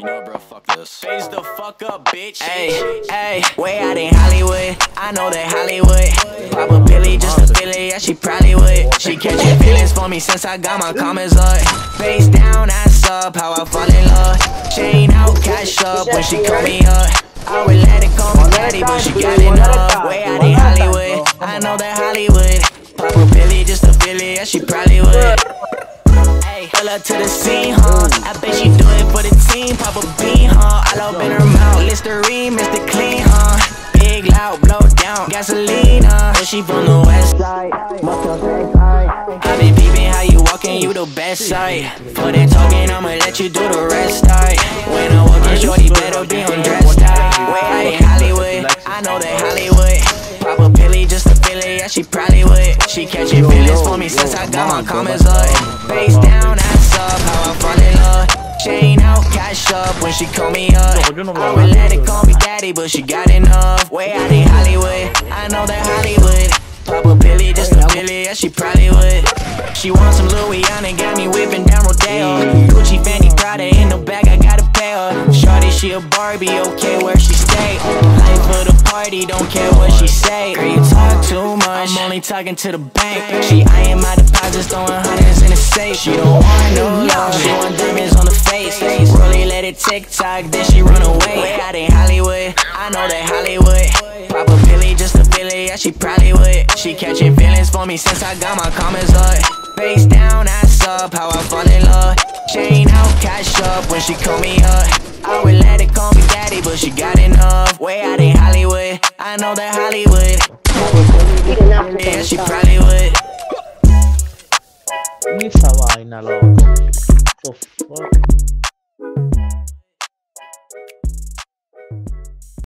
You know bro? Fuck this. Face the fuck up, bitch. Hey, hey, way out in Hollywood. I know that Hollywood. Pop a Billy just to feel it, yeah, she probably would. She catching feelings for me since I got my comments up. Face down, ass up, how I fall in love. Chain out, cash up when she call me up. I would let it call me daddy, but she got enough. Way out in Hollywood. I know that Hollywood. Pop a Billy just to feel it, yeah, she probably would. Hey, pull up to the scene, huh? I bet she do it team. Pop a bean, huh? All up in her mouth. Listerine, Mr. Clean, huh? Big loud, blow down, gasoline, huh? She from the west side. I been peeping how you walking, you the best side. For the talking, I'ma let you do the rest, I. When I walk in, shorty better be undressed, dress tight. Way out in Hollywood, I know that Hollywood. Pop a pilly just to feel it, yeah, she probably would. She catching feelings for me since I got my comments up. Face down, ass up, how I love. Chain out, cash up when she call me up. I would let it call me daddy, but she got enough. Way out in Hollywood, I know that Hollywood. Pop a pilly just to feel it, yeah, she probably would. She wants some Louis on and got me whipping down Rodeo. Gucci, Fendi, Prada in the bag, I gotta pay her. Shorty, she a Barbie, okay, where she stay. Life for the party, don't care what she say. Girl, you talk too much, I'm only talking to the bank. She eyeing my deposits, throwing hundreds in the safe. She don't want no love, Tock, then she run away. Way out in Hollywood, I know that Hollywood. Pilly just a it, yeah, she probably would. She catching feelings for me since I got my comments up. Face down, ass up, how I fall in love. Chain out, cash up when she call me up. I would let it call me daddy, but she got enough. Way out in Hollywood, I know that Hollywood. Yeah, she probably would. Ni esa vaina, loco. The fuck?